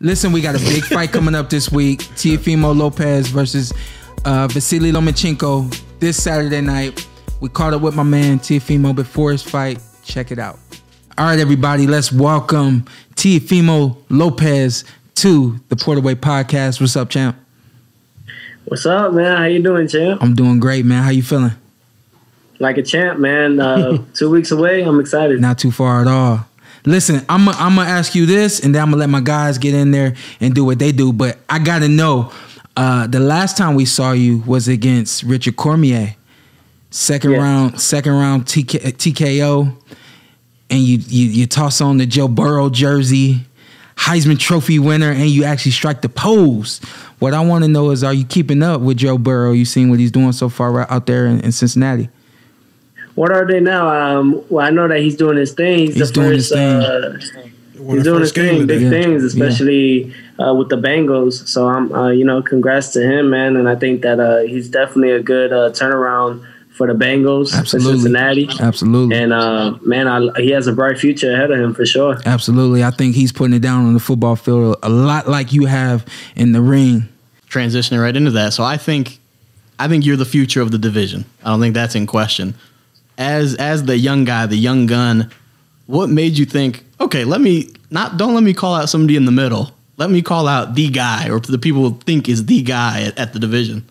Listen, we got a big fight coming up this week. Teofimo Lopez versus uh, Vasily Lomachenko this Saturday night. We caught up with my man Teofimo before his fight. Check it out. All right, everybody, let's welcome Teofimo Lopez to the Porter Way Podcast. What's up, champ? What's up, man? How you doing, champ? I'm doing great, man. How you feeling? Like a champ, man. Uh, two weeks away. I'm excited. Not too far at all. Listen, I'm I'm gonna ask you this, and then I'm gonna let my guys get in there and do what they do. But I gotta know, uh, the last time we saw you was against Richard Commey, second Yes. round, second round TK, TKO, and you, you you toss on the Joe Burrow jersey, Heisman Trophy winner, and you actually strike the pose. What I want to know is, are you keeping up with Joe Burrow? You seen what he's doing so far right out there in, in Cincinnati? What are they now? Um, well, I know that he's doing his thing. He's, He's the doing first. his thing. Uh, he's doing his thing, big. Yeah. things, especially uh, with the Bengals. So I'm, uh, you know, congrats to him, man. And I think that uh, he's definitely a good uh, turnaround for the Bengals, for Absolutely. Cincinnati. Absolutely. And uh, man, I, he has a bright future ahead of him for sure. Absolutely. I think he's putting it down on the football field a lot like you have in the ring. transitioning right into that. So I think I think you're the future of the division. I don't think that's in question. As as the young guy, the young gun, what made you think, okay, let me not don't let me call out somebody in the middle. Let me call out the guy or the people who think is the guy at, at the division.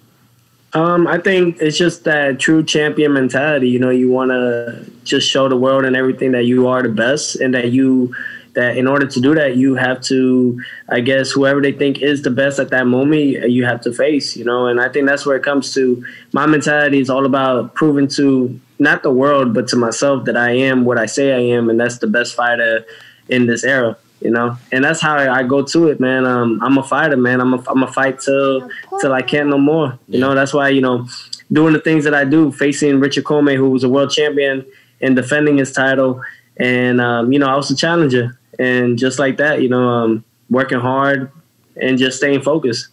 Um, I think it's just that true champion mentality. You know, you want to just show the world and everything that you are the best, and that you that in order to do that, you have to, I guess, whoever they think is the best at that moment, you have to face. You know, and I think that's where it comes to. My mentality is all about proving to not the world, but to myself that I am what I say I am, and that's the best fighter in this era. You know, and that's how I go to it, man. Um, I'm a fighter, man. I'm a, I'm a fight till till I can't no more. You know, that's why you know, doing the things that I do, facing Richard Commey, who was a world champion and defending his title, and um, you know, I was a challenger, and just like that, you know, um, working hard and just staying focused.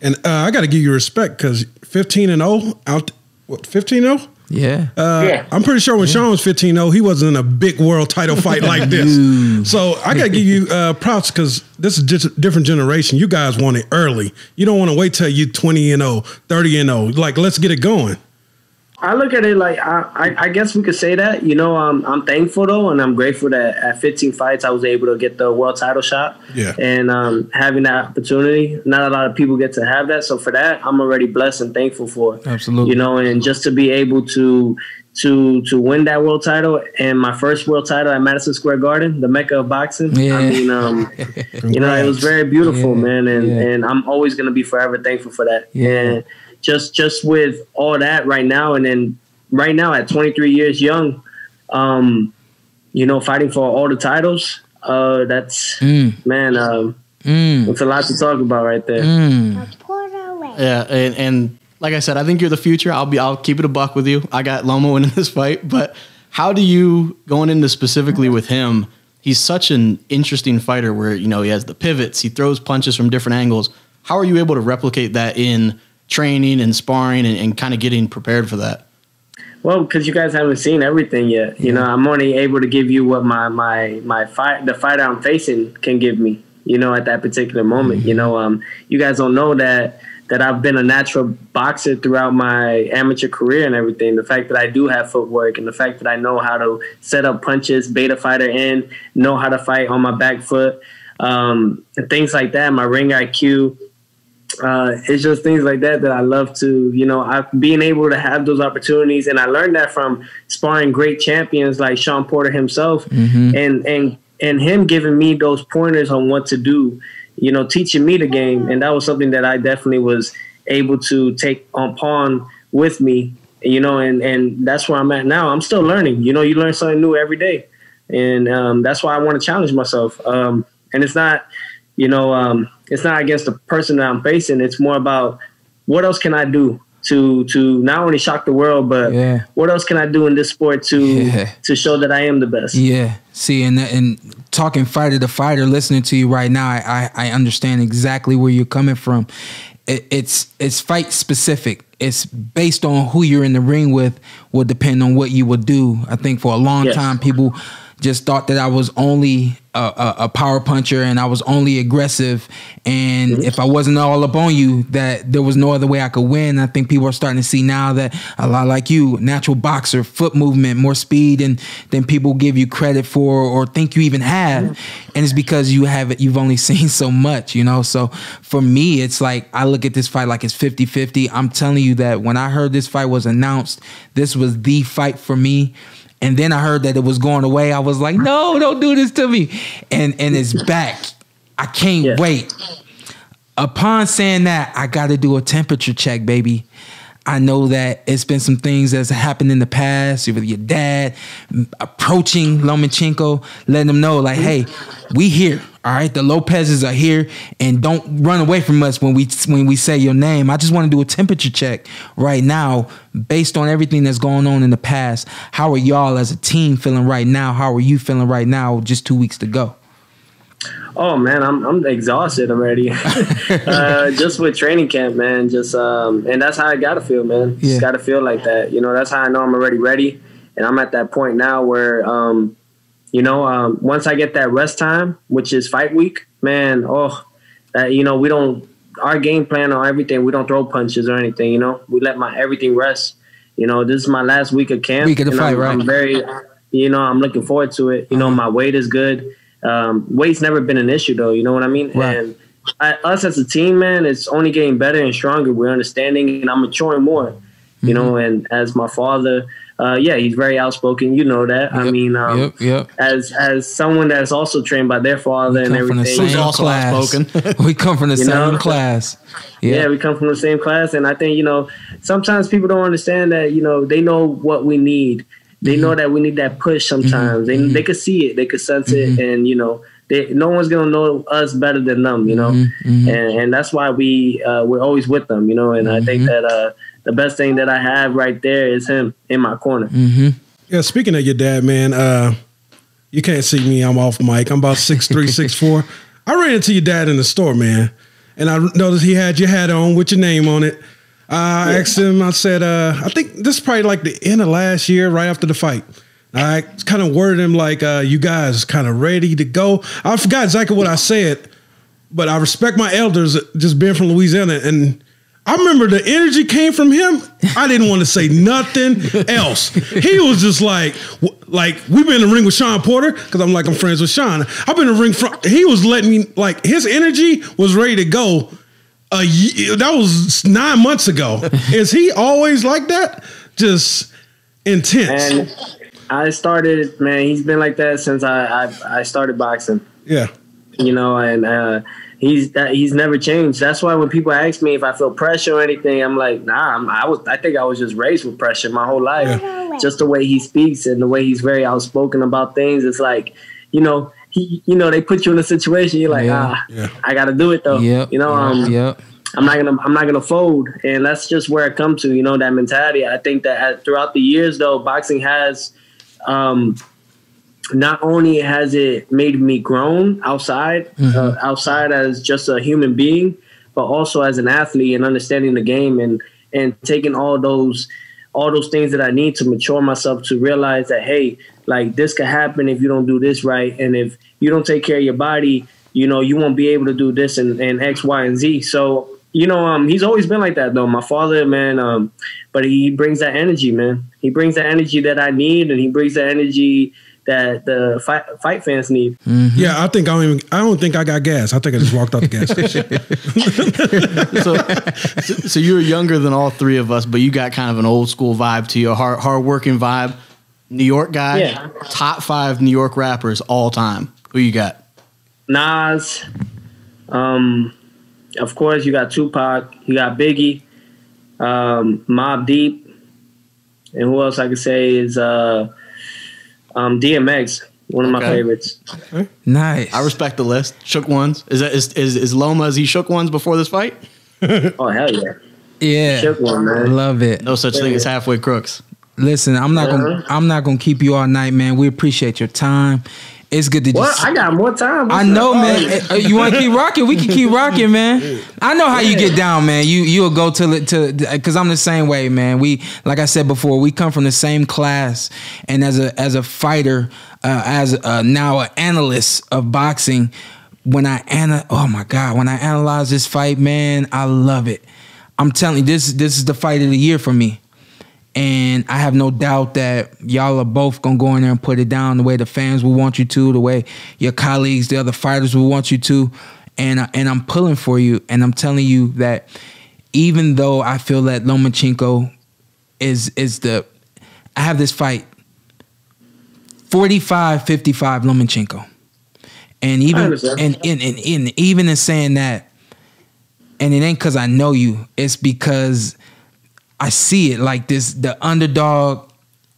And uh, I got to give you respect because 15 and 0 out. What 15 0? Yeah. Uh, Yeah. I'm pretty sure when Shawn was 15 0, he wasn't in a big world title fight like this. So I got to give you uh, props because this is just a different generation. You guys want it early. You don't want to wait till you 20 and 0, 30 and 0. Like, let's get it going. I look at it like I, I, I guess we could say that. You know, um, I'm thankful though, and I'm grateful that at 15 fights I was able to get the world title shot. Yeah. And um, having that opportunity, not a lot of people get to have that. So for that, I'm already blessed and thankful for. Absolutely. You know, and just to be able to to to win that world title and my first world title at Madison Square Garden, the mecca of boxing. Yeah. I mean, um, you know, it was very beautiful, Yeah, man, and yeah. and I'm always gonna be forever thankful for that. Yeah. And just just with all that right now, and then right now at 23 years young, um, you know, fighting for all the titles. Uh, that's Mm. man, um, Mm. it's a lot to talk about right there. Mm. Yeah, and, and like I said, I think you're the future. I'll be I'll keep it a buck with you. I got Loma winning this fight, but how do you going into specifically with him? He's such an interesting fighter where you know he has the pivots, he throws punches from different angles. How are you able to replicate that in training and sparring and, and kind of getting prepared for that? Well, because you guys haven't seen everything yet. You know, I'm only able to give you what my my my fight the fighter I'm facing can give me. You know, at that particular moment. You know, um, you guys don't know that that I've been a natural boxer throughout my amateur career and everything. The fact that I do have footwork and the fact that I know how to set up punches, beta fighter in, know how to fight on my back foot, um, and things like that. My ring IQ uh, it's just things like that that I love to, you know, I, being able to have those opportunities, and I learned that from sparring great champions like Shawn Porter himself, and and and him giving me those pointers on what to do, you know, teaching me the game, and that was something that I definitely was able to take on pawn with me, you know, and and that's where I'm at now. I'm still learning, you know, you learn something new every day, and um, that's why I want to challenge myself, um, and it's not you know, um, it's not against the person that I'm facing. It's more about what else can I do to to not only shock the world, but Yeah. what else can I do in this sport to Yeah. to show that I am the best. Yeah. See, and and talking fighter to fighter, listening to you right now, I I, I understand exactly where you're coming from. It, it's it's fight specific. It's based on who you're in the ring with. Will depend on what you will do. I think for a long Yes. time, people just thought that I was only a, a, a power puncher and I was only aggressive. And Mm-hmm. if I wasn't all up on you, that there was no other way I could win. I think people are starting to see now that a lot like you, natural boxer, foot movement, more speed and than people give you credit for or think you even have. And it's because you have it, you've only seen so much, you know. So for me, it's like I look at this fight like it's 50-50. I'm telling you that when I heard this fight was announced, this was the fight for me. And then I heard that it was going away. I was like, no, don't do this to me. And and it's back. I can't Yeah. wait. Upon saying that, I got to do a temperature check, baby. I know that it's been some things that's happened in the past with your dad approaching Lomachenko, letting him know, like, hey, we here. All right, the Lopez's are here, and don't run away from us when we when we say your name. I just want to do a temperature check right now, based on everything that's going on in the past. How are y'all as a team feeling right now? How are you feeling right now? Just two weeks to go. Oh man, I'm I'm exhausted already. uh, just with training camp, man. Just um, and that's how I gotta feel, man. Yeah. Just gotta feel like that. You know, that's how I know I'm already ready. And I'm at that point now where, um, you know, um, once I get that rest time, which is fight week, man. Oh, that you know, we don't our game plan or everything. We don't throw punches or anything. You know, we let my everything rest. You know, this is my last week of camp. Week of the fight, I'm, right? I'm very, you know, I'm looking forward to it. You know, my weight is good. Um, weight's never been an issue though. You know what I mean? Right. And I, us as a team, man, it's only getting better and stronger. We're understanding, and I'm maturing more. You know, Mm-hmm. and as my father, uh, yeah, he's very outspoken. You know that. I mean, um, yep, yep. as as someone that's also trained by their father and come from the everything. same also class. outspoken. we come from the You same know? class. Yeah. Yeah. we come from the same class, and I think you know sometimes people don't understand that you know they know what we need. They know that we need that push. Sometimes they they could see it, they could sense it, and you know. They, no one's gonna know us better than them, you know, and and that's why we uh, we're always with them, you know. And I think that uh, the best thing that I have right there is him in my corner. Yeah, speaking of your dad, man, uh, you can't see me. I'm off mic. I'm about six three, six four. I ran into your dad in the store, man, and I noticed he had your hat on with your name on it. I asked him. I said, uh, I think this is probably like the end of last year, right after the fight. I kind of worded him like, uh, "You guys kind of ready to go." I forgot exactly what I said, but I respect my elders, just being from Louisiana, and I remember the energy came from him. I didn't want to say nothing else. He was just like, like we've been in the ring with Shawn Porter because I'm like I'm friends with Shawn. I've been in the ring from. He was letting me like his energy was ready to go. A ye- that was nine months ago. Is he always like that? Just intense. And I started, man. He's been like that since I I, I started boxing. yeah. you know, and uh, he's that he's never changed. That's why when people ask me if I feel pressure or anything, I'm like, nah. I'm, I was I think I was just raised with pressure my whole life. Just the way he speaks and the way he's very outspoken about things. It's like, you know, he, you know, they put you in a situation. You're like, Yeah. ah, Yeah. I got to do it though. Yep. You know, um, yep. I'm not gonna I'm not gonna fold, and that's just where I come to. You know that mentality. I think that uh, throughout the years, though, boxing has. Um, not only has it made me grown outside, uh, outside as just a human being, but also as an athlete and understanding the game and and taking all those all those things that I need to mature myself to realize that hey, like this could happen if you don't do this right, and if you don't take care of your body, you know you won't be able to do this and, and X, Y, and Z. So you know, um, he's always been like that though. My father, man, um, but he brings that energy, man. He brings the energy that I need, and he brings the energy that the fight, fight fans need. Yeah, I think I don't even. I don't think I got gas. I think I just walked out the gas station. so, so, so you're younger than all three of us, but you got kind of an old school vibe to you, a hard, hard working vibe. New York guy, Yeah. top five New York rappers all time. Who you got? Nas, um, of course, you got Tupac, you got Biggie, um, Mobb Deep, and who else I could say is uh, um, DMX, one of my Okay. favorites. Nice. I respect the list. Shook ones. Is that is is, is Loma? Is he shook ones before this fight? Oh hell yeah, yeah. shook one man. I love it. No such thing as halfway crooks. Listen, I'm not Uh-huh. gonna I'm not gonna keep you all night, man. We appreciate your time. It's good to What? just. I got more time. I know, up? man. Uh, You want to keep rocking? We can keep rocking, man. I know how you get down, man. You you'll go to the- to because I'm the same way, man. We like I said before, we come from the same class, and as a as a fighter, uh, as uh, now an analyst of boxing, when I ana oh my god, when I analyze this fight, man, I love it. I'm telling you, this this is the fight of the year for me. And I have no doubt that y'all are both gonna go in there and put it down the way the fans will want you to, the way your colleagues, the other fighters will want you to. And uh, and I'm pulling for you, and I'm telling you that even though I feel that Lomachenko is is the, I have this fight 45-55 Lomachenko, and even and, and, and, and even in saying that, and it ain't because I know you, it's because I see it like this the underdog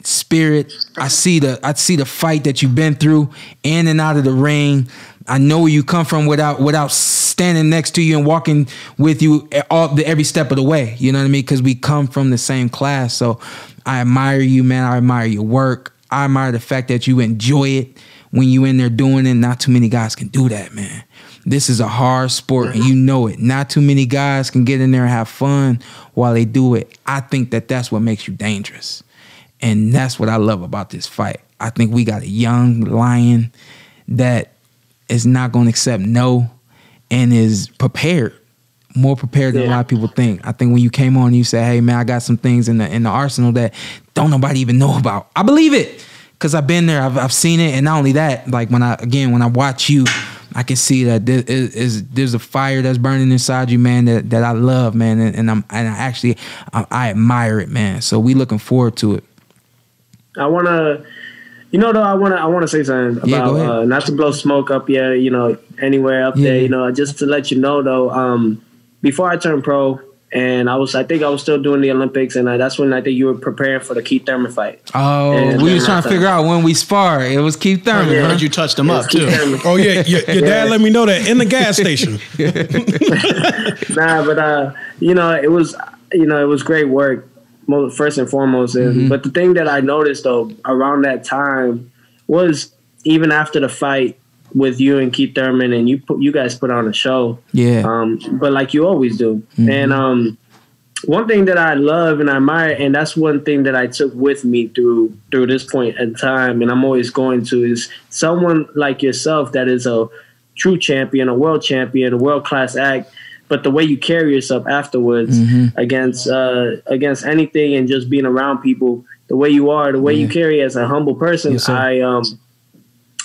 spirit. I see the I see the fight that you've been through in and out of the ring. I know where you come from without without standing next to you and walking with you all the every step of the way. You know what I mean? Because we come from the same class. So I admire you, man. I admire your work. I admire the fact that you enjoy it when you in there doing it. Not too many guys can do that, man. This is a hard sport and you know it. Not too many guys can get in there and have fun while they do it. I think that that's what makes you dangerous. And that's what I love about this fight. I think we got a young lion that is not going to accept no and is prepared, more prepared than a lot of people think. I think when you came on, you said, "Hey man, I got some things in the in the arsenal that don't nobody even know about." I believe it because I've been there, I've, I've seen it, and not only that, like when I again when I watch you, I can see that there is, is there's a fire that's burning inside you, man. That, that I love, man, and, and I'm and I actually I, I admire it, man. So we looking forward to it. I wanna, you know, though I wanna, I wanna say something Yeah, about ahead. uh, not to blow smoke up here, you know, anywhere up Yeah. there, you know, just to let you know though. Um, before I turned pro, and I was, I think I was still doing the Olympics, and uh, that's when I think you were preparing for the Keith Thurman fight. Oh, And we was then trying I to figure out when we spar. It was Keith Thurman. Yeah. huh? Heard you touched him up Keith too. Thurman. Oh yeah, your, your dad let me know that in the gas station. nah, but uh, you know, it was you know, it was great work, first and foremost. And Mm-hmm. but the thing that I noticed though around that time was even after the fight with you and Keith Thurman, and you put, you guys put on a show. Yeah. Um, but like you always do, Mm-hmm. and um. One thing that I love and I admire, and that's one thing that I took with me through through this point in time, and I'm always going to is someone like yourself that is a true champion, a world champion, a world class act, but the way you carry yourself afterwards Mm-hmm. against uh, against anything and just being around people, the way you are, the way you carry as a humble person, Yes. I um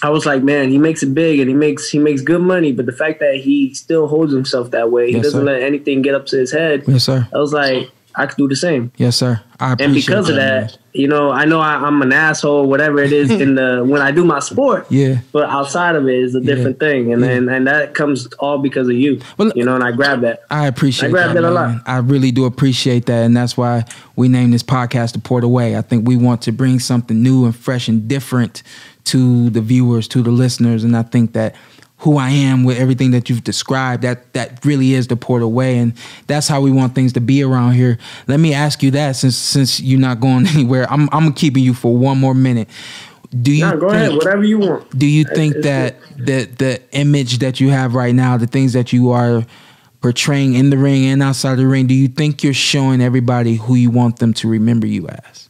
I was like, man, he makes it big and he makes he makes good money, but the fact that he still holds himself that way, he Yes, doesn't sir. let anything get up to his head. Yes, sir. I was like, I could do the same. Yes, sir. I appreciate And because of man. that, you know, I know I, I'm an asshole, whatever it is in the when I do my sport. Yeah. But outside of it is a different thing, and Yeah. and, and that comes all because of you. Well, you know, and I grab that. I appreciate I grabbed that. it a man. lot. I really do appreciate that. And that's why we named this podcast The Porter Way. I think we want to bring something new and fresh and different to the viewers, to the listeners. And I think that who I am with everything that you've described, that that really is the Porter Way. And that's how we want things to be around here. Let me ask you that since since you're not going anywhere. I'm I'm keeping you for one more minute. Do you No, go think, ahead, whatever you want. do you think It's that the the image that you have right now, the things that you are portraying in the ring and outside the ring, do you think you're showing everybody who you want them to remember you as?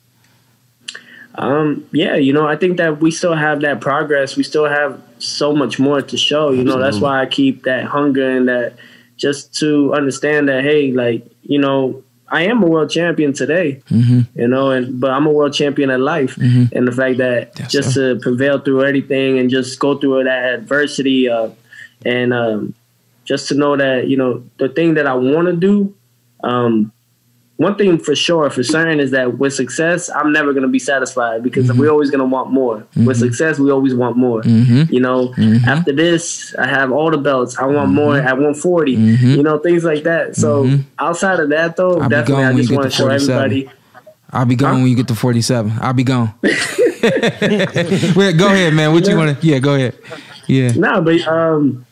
Um, yeah, you know, I think that we still have that progress. We still have so much more to show. You know, that's why I keep that hunger and that just to understand that, hey, like, you know, I am a world champion today, Mm-hmm. you know, and but I'm a world champion at life. Mhm. And the fact that Yes, just to prevail through anything and just go through that adversity, uh, and um, just to know that you know the thing that I want to do. Um, one thing for sure, for certain, is that with success, I'm never going to be satisfied because we're always going to want more. With success, we always want more. Mm-hmm. You know, Mhm. after this, I have all the belts. I want more at 140. Mhm. You know, things like that. So outside of that, though, I'll definitely, I just want to show everybody. I'll be gone Huh? when you get to 47. I'll be gone. Wait, go ahead, man. What you want to? Yeah, go ahead. Yeah. No, but um,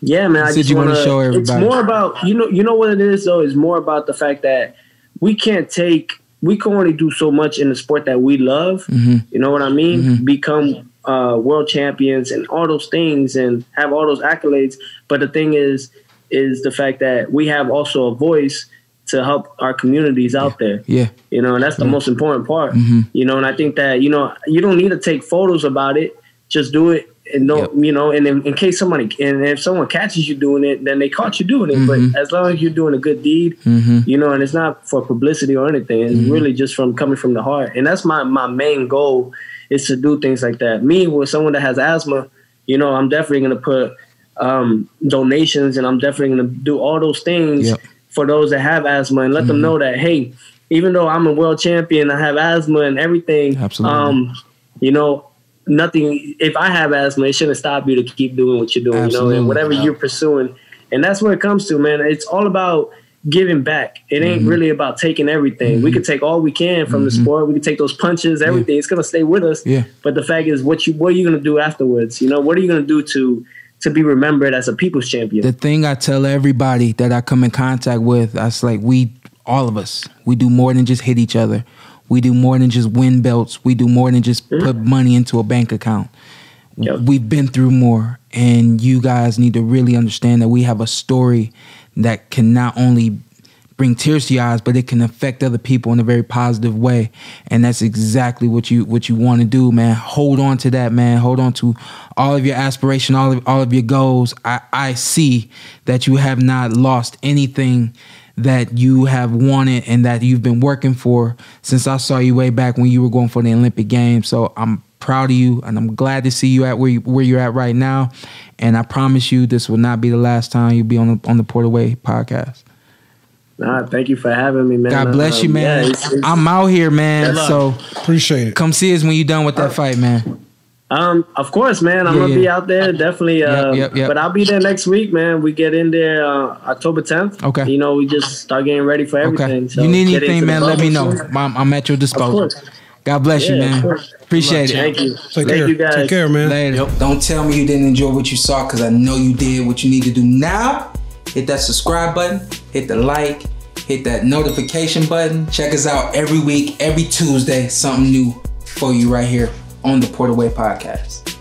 yeah, man. I Said just you want to show It's more about you know you know what it is though. It's more about the fact that we can't take we can only do so much in the sport that we love. Mhm. You know what I mean? Mm-hmm. Become uh, world champions and all those things and have all those accolades. But the thing is, is the fact that we have also a voice to help our communities out there. Yeah. You know, and that's the most important part. Mm-hmm. You know, and I think that, you know, you don't need to take photos about it. Just do it and no, Yep. you know, and in, in case somebody, and if someone catches you doing it, then they caught you doing it. Mm-hmm. But as long as you're doing a good deed, you know, and it's not for publicity or anything, it's Mm-hmm. really just from coming from the heart. And that's my, my main goal is to do things like that. Me, with someone that has asthma, you know, I'm definitely going to put um, donations and I'm definitely going to do all those things Yep. for those that have asthma and let them know that, hey, even though I'm a world champion, I have asthma and everything. Absolutely. Um, you know, nothing. If I have asthma, it shouldn't stop you to keep doing what you're doing. You Absolutely. know, and whatever you're pursuing, and that's what it comes to, man. It's all about giving back. It ain't Mm-hmm. really about taking everything. We can take all we can from the sport. We can take those punches, everything. It's gonna stay with us. Yeah. But the fact is, what you what are you gonna do afterwards? You know, what are you gonna do to to be remembered as a people's champion? the thing I tell everybody that I come in contact with, that's like we, all of us, we do more than just hit each other. We do more than just win belts. We do more than just mm-hmm. put money into a bank account. Yep. We've been through more, and you guys need to really understand that we have a story that can not only bring tears to your eyes, but it can affect other people in a very positive way. And that's exactly what you what you want to do, man. Hold on to that, man. Hold on to all of your aspiration, all of all of your goals. I, I see that you have not lost anything that you have wanted and that you've been working for since I saw you way back when you were going for the Olympic Games. So I'm proud of you and I'm glad to see you at where you, where you're at right now. And I promise you this will not be the last time you'll be on the on the Porter Way podcast. Nah, thank you for having me, man. God bless you, Um, man. yeah, it's- it's- I'm out here, man. So Appreciate it. come see us when you're done with that fight, man. Um, of course, man. I'm Yeah, gonna yeah. be out there definitely. Uh, yep, yep. But I'll be there next week, man. We get in there uh, October 10th. Okay. You know, we just start getting ready for everything. Okay. So you need anything, man? Let me know. I'm, I'm at your disposal. course. God bless you, Yeah, of man. Appreciate it. Thank you. Take Thank care. you guys. Take care, man. Later. Don't tell me you didn't enjoy what you saw because I know you did. What you need to do now, hit that subscribe button, hit the like, hit that notification button. Check us out every week, every Tuesday, something new for you right here on the Porter Way Podcast.